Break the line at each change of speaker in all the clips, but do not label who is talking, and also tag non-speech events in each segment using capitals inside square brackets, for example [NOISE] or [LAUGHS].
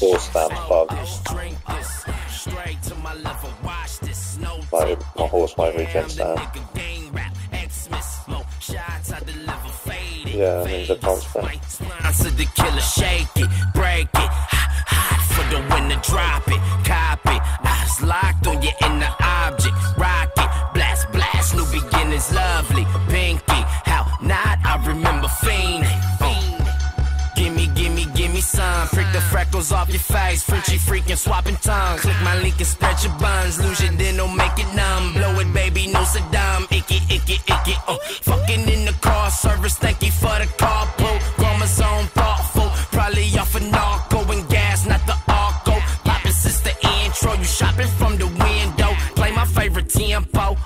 full stamp bug.
Like
my horse might reject that. Yeah, I mean the
the killer, shake it, break it, hot, for the drop it. Eyes locked on your inner object, freckles off your face. Frenchy freaking swapping tongues. Click my link and spread your buns. Lose your then don't make it numb. Blow it, baby, no Saddam. Icky, icky, icky. Uh, fucking in the car service. Thank you for the carpool. Chromosome thoughtful. Probably off a narco and gas, not the arco. Poppin' since the intro. You shopping from the window. Play my favorite tempo.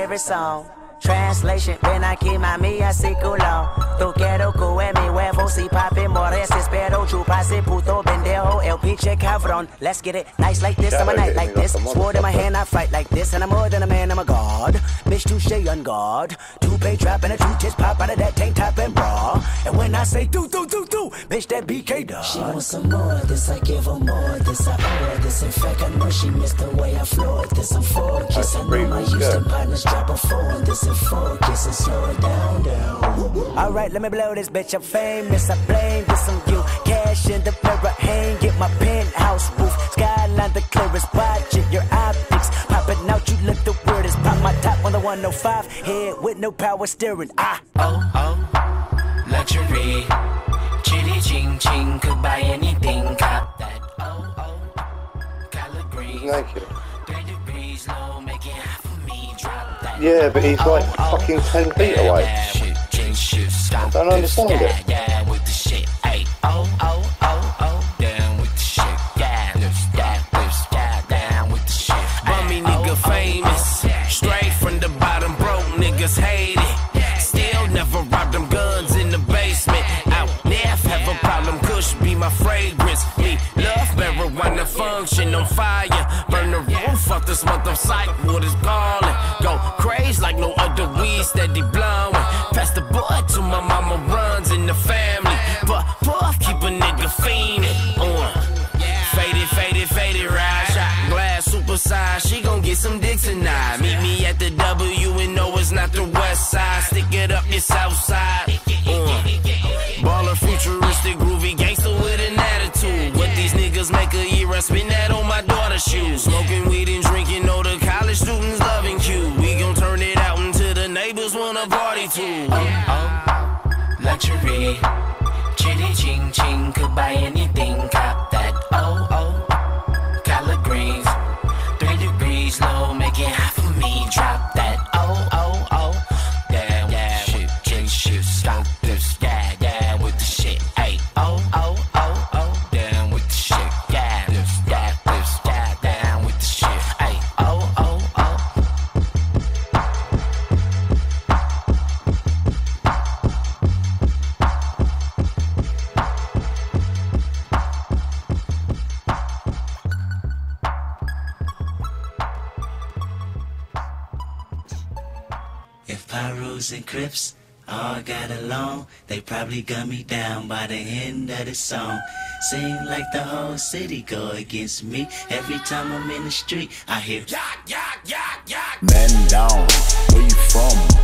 Favorite song. Translation, ven aquí mami así culo Tú quiero mi huevo si papi mores Espero chupase puto pendejo el pinche cabrón. Let's get it nice like this, I'm a night like this. Sword in my hand, I fight like this And I'm more than a man, I'm a god. Bitch, touche on guard Two-pay trap and a two tits pop out of that tank top and bra. And when I say do, do, do, do Bitch, that BK dog
She wants some more, this I give her more. This. I owe her, this in fact I know she missed the way I floored. This. I'm focused, I know my
That's
Houston partners drop a phone. This in focus and slow it down, down.
Alright, let me blow this bitch. I'm famous. I blame this on you. Cash in the mirror, hang get my penthouse roof. Skyline the clearest. Watch it, your optics popping out. You look the weirdest. Pop my top on the 105. Head with no power steering. Ah.
oh, oh, luxury. Chitty ching ching, could buy anything, cop that. Oh, oh, collard greens.
Naked.
Three
Yeah, but he's like
Oh, oh,
fucking 10 feet
yeah,
away.
yeah, shit, change shoes, stop
don't understand it.
Yeah, with the shit, hey, oh, oh, oh, oh, down with the shit, yeah, this, that, this, yeah, down with the shit. Bummy nigga oh, oh, oh. famous, straight from the bottom, broke niggas hate it. Still never robbed them guns in the basement. Out Neff have a problem, Kush be my fragrance. Me love marijuana function on fire. Burn the roof off this month of sight, what is calling. Tonight. Meet me at the W and no, it's not the west side. Stick it up your south side. Uh. Baller, futuristic, groovy gangster with an attitude. What these niggas make a year, I spin that on my daughter's shoes. Smoking weed and drinking, all the college students loving you. We gon' turn it out until the neighbors wanna party too. Oh, oh, luxury. Chitty ching ching, could buy anything, cop
And Crips all got along, they probably gun me down by the end of the song. Seem like the whole city go against me. Every time I'm in the street, I hear
Yeah, yeah, yeah, yeah.
Man down, where you from?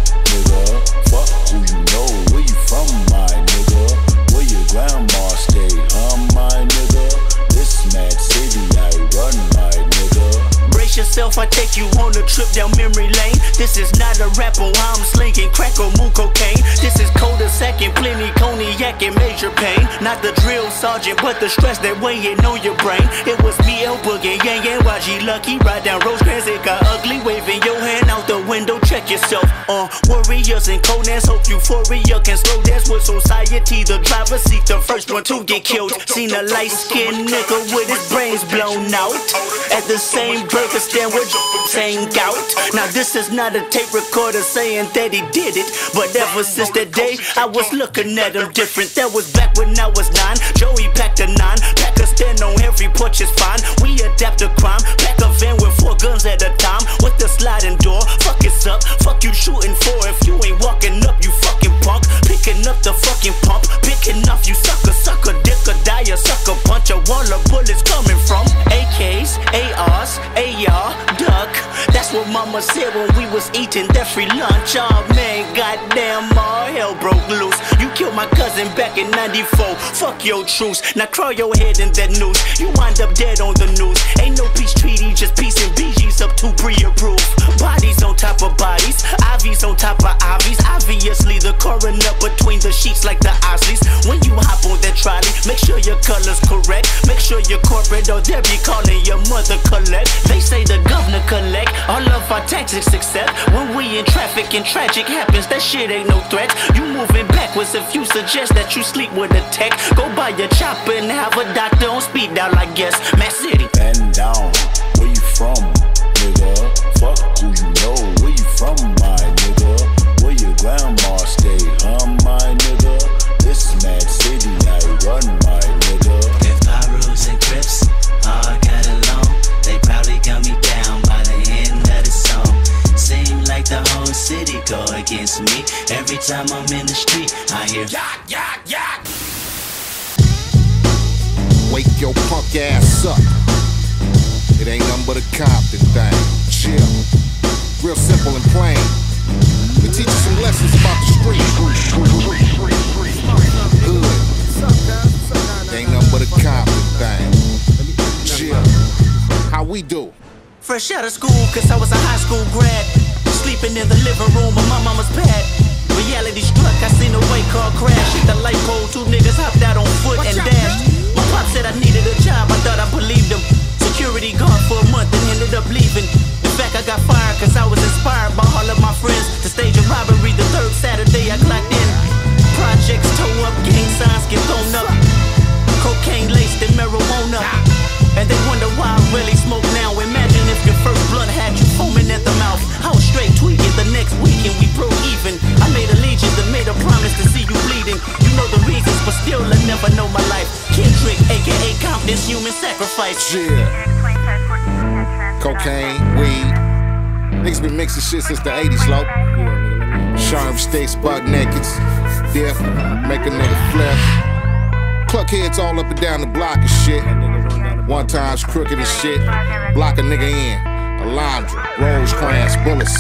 Take you on a trip down memory lane. This is not a rap on I'm slinging crack or moon cocaine. This is colder second, plenty cognac and major pain. Not the drill sergeant, but the stress that weighing on your brain. It was me, El Boogie, Yang Yang, YG Lucky. Ride down Rosecrans, it got ugly. Waving your hand out the window, check yourself. Uh, warriors and conans, hope euphoria can slow dance with society. The driver seat, the first one to get killed. Seen a light skinned nigga with his brains blown out. At the same burger stand with saying gout. Now, this is not a tape recorder saying that he did it. But ever since that day, I was looking at him different. That was back when I was nine. Joey packed a nine. Pack free lunch. My cousin back in 94. Fuck your truce. Now crawl your head in that noose. You wind up dead on the news. Ain't no peace treaty, just peace and BG's up to pre-approved. Bodies on top of bodies, IV's on top of IV's. Obviously, the coroner between the sheets like the Isleys. When you hop on that trolley, make sure your color's correct. Make sure you're corporate or they'll be calling your mother collect. They say the governor collect all of our taxes except when we in traffic and tragic happens. That shit ain't no threat. You moving backwards if you suggest that you sleep with a tech. Go buy your chopper and have a doctor on speed dial, I guess. Matt City.
Bend down, where you from, nigga? Fuck who you know, where you from, my nigga. Where your grandma stay, huh, my nigga. This is mad city I run, my nigga.
If Pirus and Crips all got along, they probably gun me down by the end of the song. Seem like the whole city go against me. Every time I'm in the street, I hear
Yak, yak, yak.
Wake your punk ass up. It ain't nothing but a Compton thing. Chill. Real simple and plain. We teach you some lessons about the street. Hood. Ain't nothing but a Compton thing. Chill. How we do?
Fresh out of school, cause I was a high school grad. Sleeping in the living room of my mama's pad. Reality struck, I seen a white car crash. Hit the light pole, two niggas hopped out on foot and dashed. My pop said I needed a job, I thought I believed him. Security guard for a month and ended up leaving. In fact, I got fired cause I was inspired by all of my friends to stage a robbery the third Saturday I never know my life. Kendrick, aka Compton's human sacrifice.
Yeah. Cocaine, weed. Niggas been mixing shit since the 80s, low. Sharp sticks, buck nakeds. Dip, make a nigga flip. Cluck heads all up and down the block and shit. One time's crooked and shit. Block a nigga in. Alondra, Rosecrans, bullets.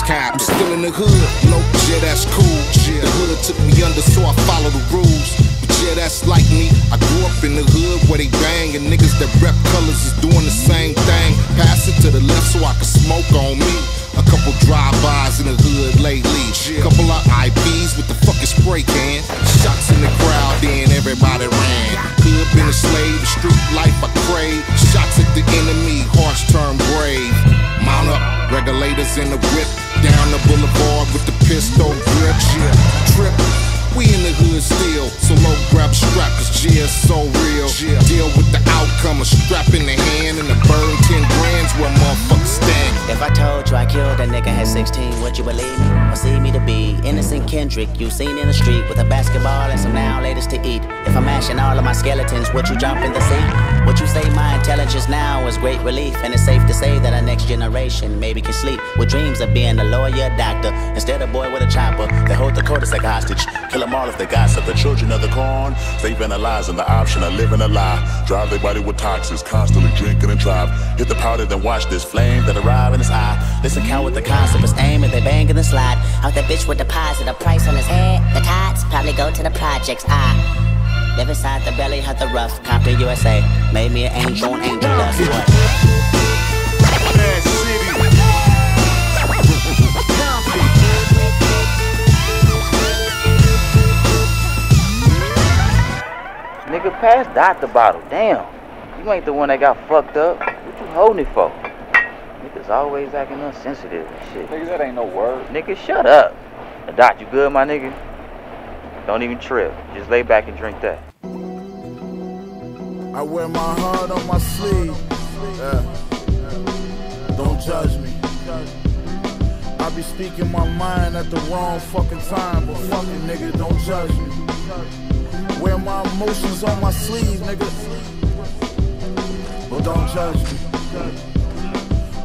Sky, I'm still in the hood. Nope, yeah, that's cool. The hood took me under, so I follow the rules. Yeah, that's like me. I grew up in the hood where they bang, and niggas that rep colors is doing the same thing. Pass it to the left so I can smoke on me. A couple drive-bys in the hood lately. Couple of IPs with the fucking spray can. Shots in the crowd, then everybody ran. Hood been a slave, the street life I crave. Shots at the enemy, hearts turn brave. Mount up, regulators in the whip. Down the boulevard with the pistol grip. Trip. We in the hood still, so low G's so real. Deal with the outcome, a strap in the hand and a burn 10 grands where motherfuckers stand.
If I told you I killed a nigga at 16, would you believe me? Or see me to Kendrick you seen in the street with a basketball and some now ladies to eat? If I'm mashing all of my skeletons, would you jump in the sea? Would you say my intelligence now is great relief? And it's safe to say that our next generation maybe can sleep with dreams of being a lawyer, doctor, instead of boy with a chopper that hold the codice like a hostage.
Kill them all if they gossip. The children of the corn, saving their lives and the option of living a lie. Drive their body with toxins, constantly drinking and drive. Hit the powder, then watch this flame that arrive in his eye.
Listen, count with the concept is aim and they bang in the slide. Out that bitch with deposit, a price on his head. The tots probably go to the projects. I live inside the belly of the rough. Compton, USA. Made me an angel on angel dust. What?
Bad city.
Nigga, pass Dot the bottle. Damn. You ain't the one that got fucked up. What you holding it for? Niggas always acting insensitive and shit.
Nigga, that ain't no word.
Nigga, shut up. Dot, you good, my nigga? Don't even trip. Just lay back and drink that.
I wear my heart on my sleeve. Yeah. Don't judge me. I be speaking my mind at the wrong fucking time, but fucking nigga, don't judge me. Wear my emotions on my sleeve, nigga. But don't judge me.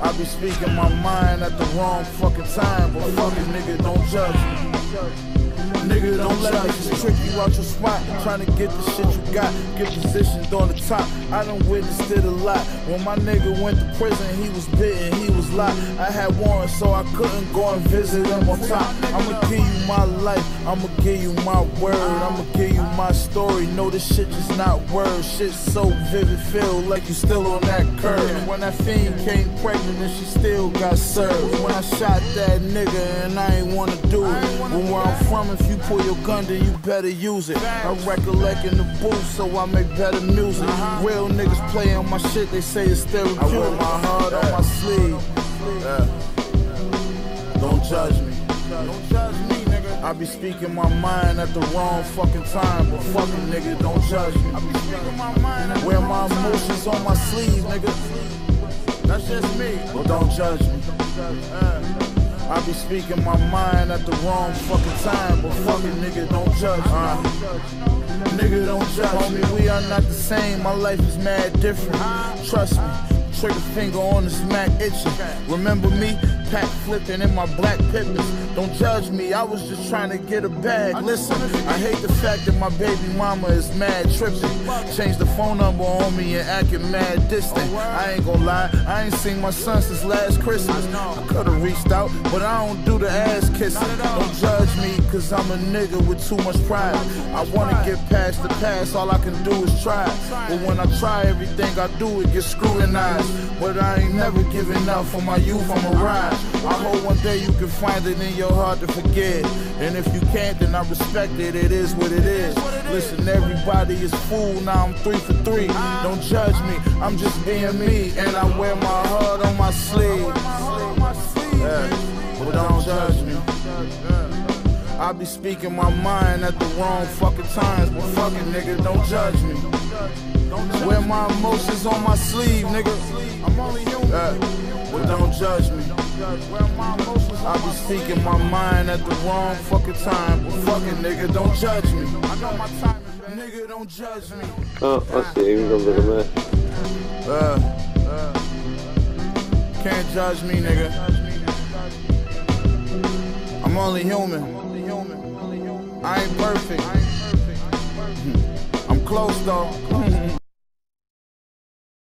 I be speaking my mind at the wrong fucking time, but fucking nigga, don't judge me. Nigga, don't let niggas trick you out your spot. Trying to get the shit you got, get positioned on the top. I done witnessed it a lot. When my nigga went to prison, he was bitten, he was locked. I had warrants, so I couldn't go and visit him on top. I'ma give you my life, I'ma give you my word, I'ma give you my story. No, this shit just not words. Shit so vivid, feel like you still on that curve. When that fiend came pregnant and she still got served. When I shot that nigga and I ain't wanna do it. But where I'm from, if you pull your gun, then you better use it. I recollect in the booth, so I make better music. Uh-huh. Real niggas play on my shit, they say it's therapeutic. I wear my heart on my sleeve. Yeah. Don't judge me. Don't judge me, nigga. I be speaking my mind at the wrong fucking time, but fucking nigga, don't judge me. I be speaking my mind. Wear my emotions on my sleeve, nigga. That's just me. But don't judge me. I be speaking my mind at the wrong fucking time, but fucking nigga don't judge. Uh, nigga don't judge me. We are not the same. My life is mad different. Trust me. Trigger finger on the smack itching. Remember me? Pack flipping in my black pippins. Don't judge me, I was just trying to get a bag. Listen, I hate the fact that my baby mama is mad tripping. Changed the phone number on me and acting mad distant. I ain't gonna lie, I ain't seen my son since last Christmas. I could've reached out, but I don't do the ass kissing. Don't judge me, cause I'm a nigga with too much pride. I wanna get past the past, all I can do is try. But when I try everything I do, it gets scrutinized. But I ain't never giving up for my youth, I'm a ride. I hope one day you can find it in your heart to forget. And if you can't, then I respect it, it is what it is. Listen, everybody is fool, now I'm three for three. Don't judge me, I'm just being me. And I wear my heart on my sleeve. Yeah, but don't judge me. I be speaking my mind at the wrong fucking times, but fucking nigga, don't judge me. Wear my emotions on my sleeve, nigga. I'm only human. Yeah, but don't judge me. I be speaking my mind at the wrong fucking time, but fucking nigga, don't judge me. I know my time, is nigga, don't judge me.
Oh, I see. He's under the mat.
Uh, uh, can't judge me, nigga. I'm only human. I ain't perfect. I'm close though. [LAUGHS]